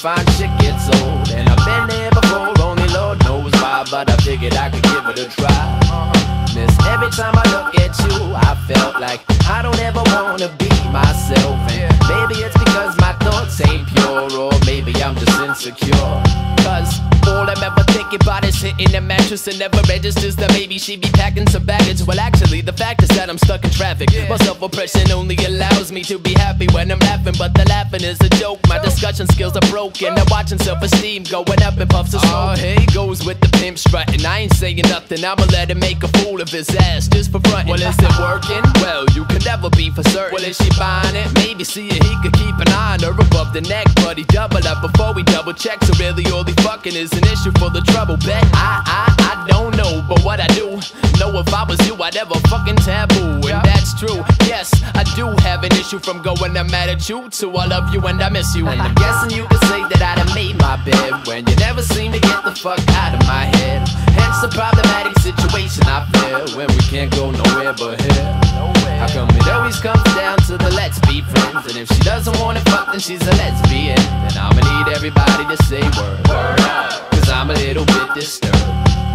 find shit gets old. And I've been there before, only Lord knows why. But I figured I could give it a try. Miss, every time I look at you, I felt like I don't ever wanna be myself. And maybe it's because my thoughts ain't pure, or maybe I'm just insecure. Cause all I'm ever thinking about is hitting the mattress and never registers that maybe she be packing some baggage. Well, actually, the fact is that I'm stuck in traffic. My self oppression only allows me to be happy when I'm laughing, but the laughing is a joke. My oh. discussion skills are broken. I'm watching self esteem going up in puffs of smoke. Oh, hey, goes with the pimp strutting. I ain't saying nothing. I'ma let him make a fool of his ass just for fronting. Well, is it working? Well, you can never be for certain. Well, is she buying it? Maybe see if he could keep an eye on her above the neck, but he double up before we double check. So really, all he fucking is an issue for the trouble. Bet I, I, I don't know, but what I do know if I was you, I'd ever fucking taboo, and that's true. Yes, I do have an issue from going I'm mad at you to I love you and I miss you. And I'm guessing you could say that I done made my bed when you never seem to get the fuck out of my head. Hence the problematic situation I feel when we can't go nowhere but here. How come it always comes down to the let's be friends? And if she doesn't wanna fuck, then she's a lesbian. And I'ma need everybody to say word, word up. Cause I'm a little bit disturbed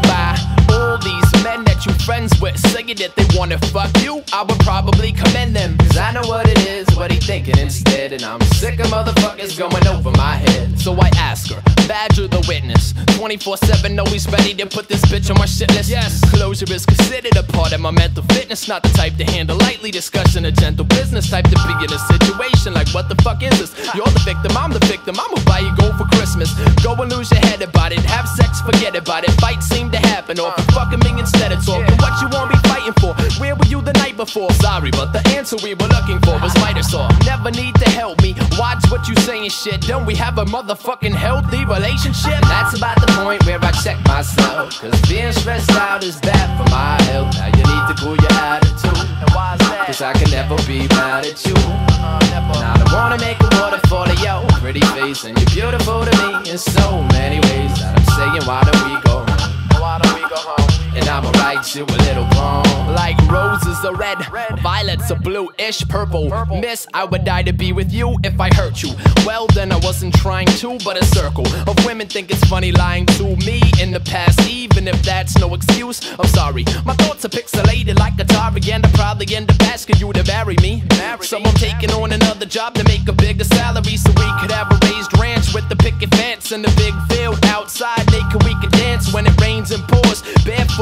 by all these men that you friends with saying that they wanna fuck you. I would probably commend them. Cause I know what it is, what he thinking instead. And I'm sick of motherfuckers going over my head. So I ask her, Badger the witness. 24 7, always ready to put this bitch on my shit list. Yes, closure is considered a part of my mental fitness. Not the type to handle lightly discussion, a gentle business type to be in a situation like, what the fuck is this? You're the victim, I'm the victim. I'ma buy you gold for Christmas. Go and lose your head about it. Have sex, forget about it. Fights seem to happen. Or you fucking me instead of talking, what you want me fighting for? Where were you the night before? Sorry, but the answer we were looking for was lighter saw. Never need to help me. Watch what you saying, shit. Don't we have a motherfucking healthy relationship? That's about the point where I check myself. Cause being stressed out is bad for my health. Now you need to cool your attitude. And why's that? Cause I can never be mad at you. And I don't wanna wanna make a waterfall of your pretty face, and you're beautiful to me in so many ways. That I'm saying, why don't we go home? Why don't we go home? And I'ma write you a little poem. Like roses are red, violets are bluish purple. Miss, I would die to be with you if I hurt you. Well, then I wasn't trying to, but a circle of women think it's funny lying to me in the past, even if that's no excuse. I'm sorry, my thoughts are pixelated like Atari, and I probably end up asking you to marry me. So I'm taking on another job to make a bigger salary so we could have a raised ranch with the picket fence and the big field outside. Naked we can dance when it rains and pours,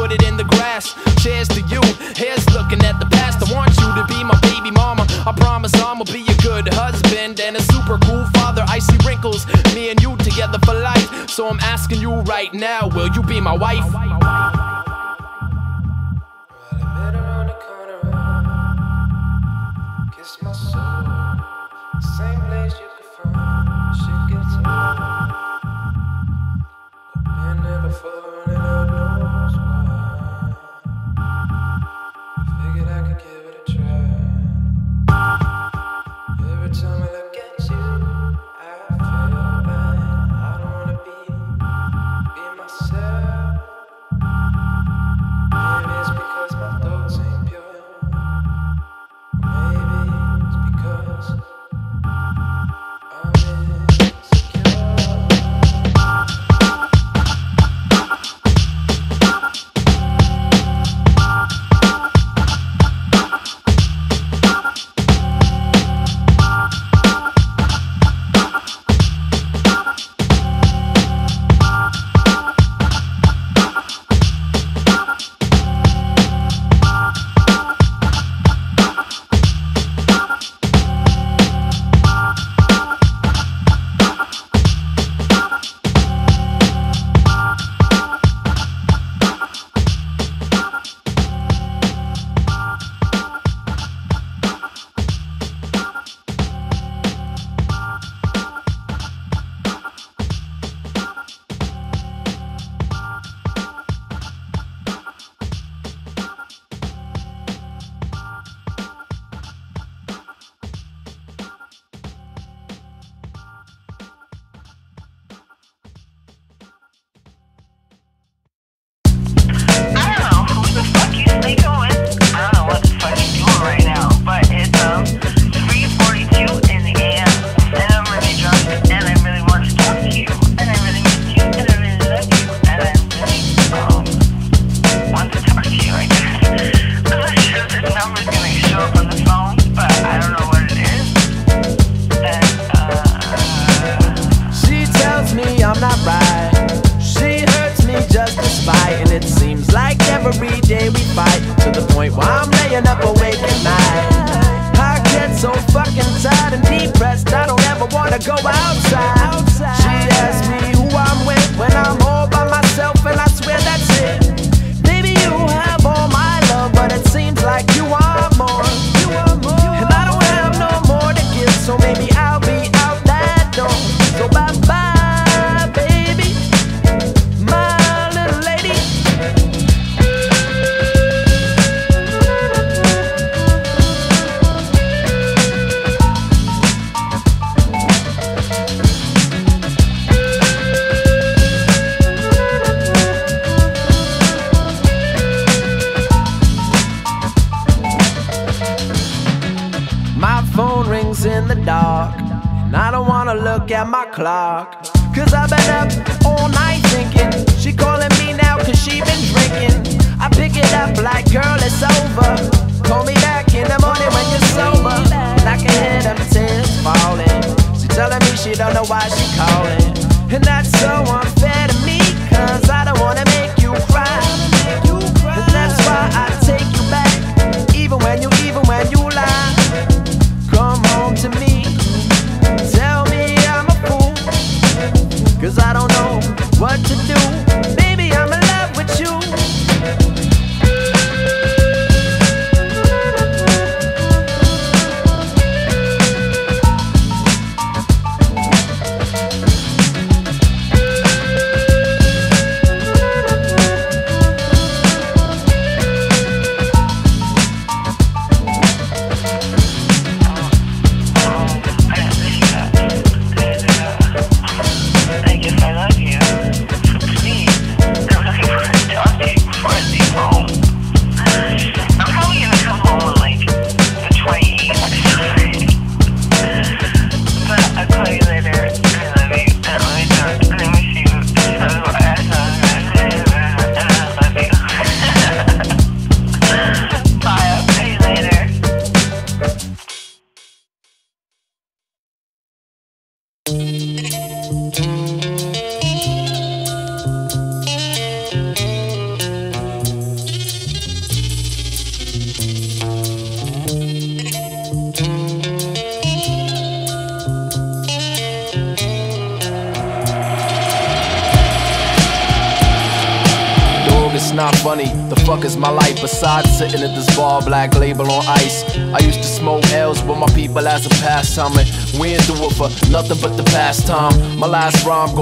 barefooted in the grass. Cheers to you. Here's looking at the past. I want you to be my baby mama. I promise I'ma be a good husband and a super cool father. I see wrinkles, me and you together for life. So I'm asking you right now, will you be my wife? My soul. Same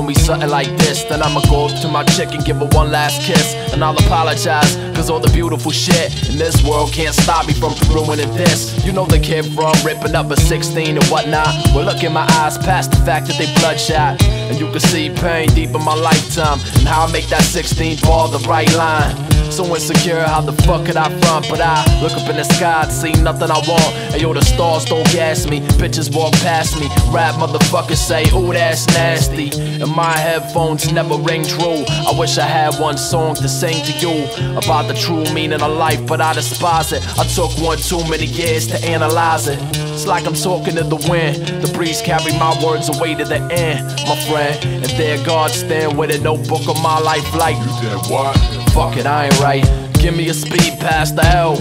last rhyme something like this. Then I'ma go up to my chick and give her one last kiss, and I'll apologize, cause all the beautiful shit in this world can't stop me from ruining this. You know the kid from ripping up a 16 and whatnot. Well, look in my eyes past the fact that they bloodshot. And you can see pain deep in my lifetime And how I make that 16 ball the right line so insecure, how the fuck could I front? But I look up in the sky, see nothing I want. And yo, the stars don't gas me, bitches walk past me. Rap motherfuckers say, ooh, that's nasty. And my headphones never ring true. I wish I had one song to sing to you about the true meaning of life, but I despise it. I took one too many years to analyze it. It's like I'm talking to the wind. The breeze carry my words away to the end, my friend. And there God stand with a notebook of my life like You did what? Fuck it, I ain't right. Give me a speed past the hell.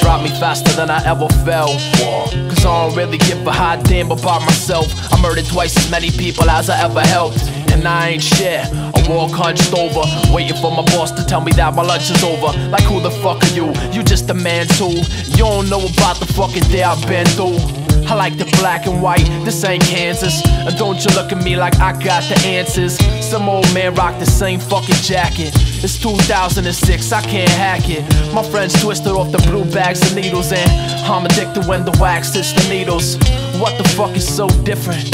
Drop me faster than I ever fell. Cause I don't really give a hot damn about myself. I murdered twice as many people as I ever helped. And I ain't shit. I walk hunched over, waiting for my boss to tell me that my lunch is over. Like, who the fuck are you? You just a man too. You don't know about the fucking day I've been through. I like the black and white, this ain't Kansas. And don't you look at me like I got the answers. Some old man rock the same fucking jacket. It's 2006, I can't hack it. My friends twisted off the blue bags of needles, and I'm addicted when the wax hits the needles. What the fuck is so different?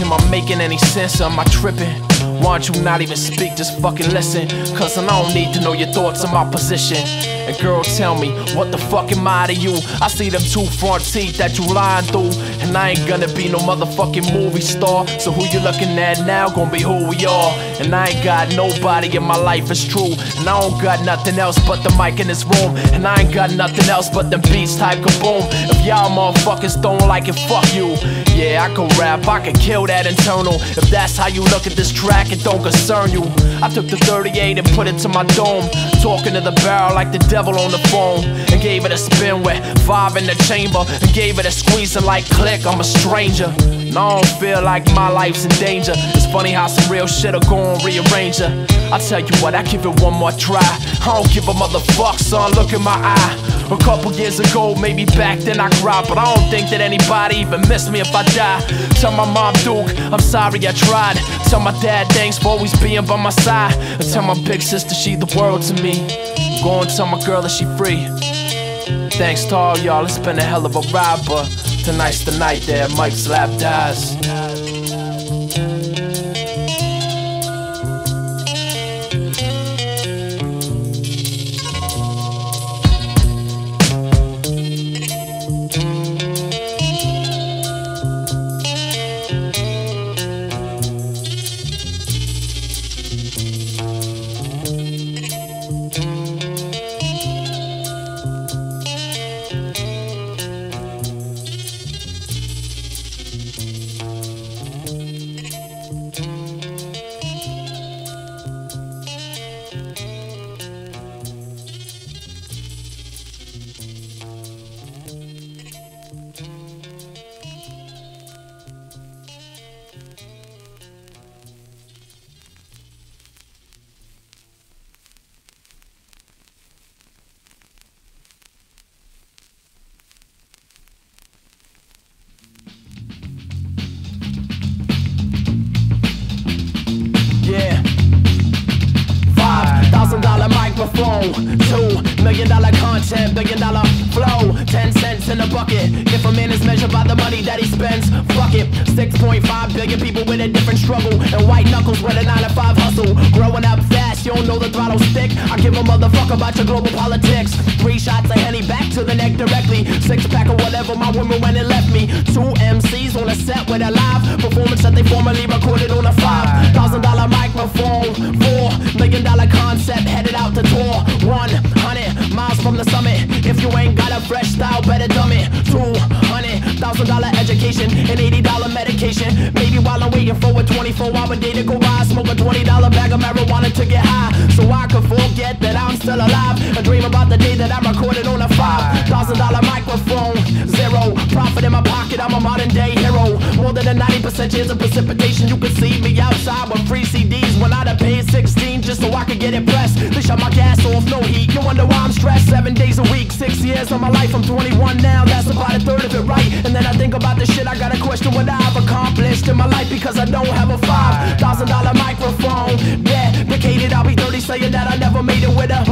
Am I making any sense? Am I tripping? Why don't you not even speak, just fucking listen? Cause I don't need to know your thoughts on my position. And girl, tell me, what the fuck am I to you? I see them two front teeth that you lying through. And I ain't gonna be no motherfucking movie star. So who you looking at now gonna be who we are. And I ain't got nobody in my life, it's true. And I don't got nothing else but the mic in this room. And I ain't got nothing else but them beats type kaboom. If y'all motherfuckers don't like it, fuck you. Yeah, I can rap, I can kill that internal. If that's how you look at this track, it don't concern you. I took the 38 and put it to my dome. Talking to the barrel like the devil on the phone. And gave it a spin with five in the chamber. And gave it a squeeze and like click, I'm a stranger. And I don't feel like my life's in danger. It's funny how some real shit'll go on rearrange her. I tell you what, I give it one more try. I don't give a motherfuck, son. Look in my eye. A couple years ago, maybe back then I cried, but I don't think that anybody even missed me if I die. Tell my mom, Duke, I'm sorry I tried. Tell my dad, thanks for always being by my side. And tell my big sister she the world to me. Go and tell my girl that she free. Thanks to all y'all, it's been a hell of a ride, but tonight's the night that Mike Slap dies. 90% chance of precipitation. You can see me outside with free CDs when I'd have paid 16 just so I could get it pressed. They shut my gas off no heat. You wonder why I'm stressed. seven days a week, six years of my life. I'm 21 now, that's about a third of it, right? And then I think about the shit I gotta question what I've accomplished in my life because I don't have a five thousand dollar microphone. Dedicated, I'll be 30 saying that I never made it with a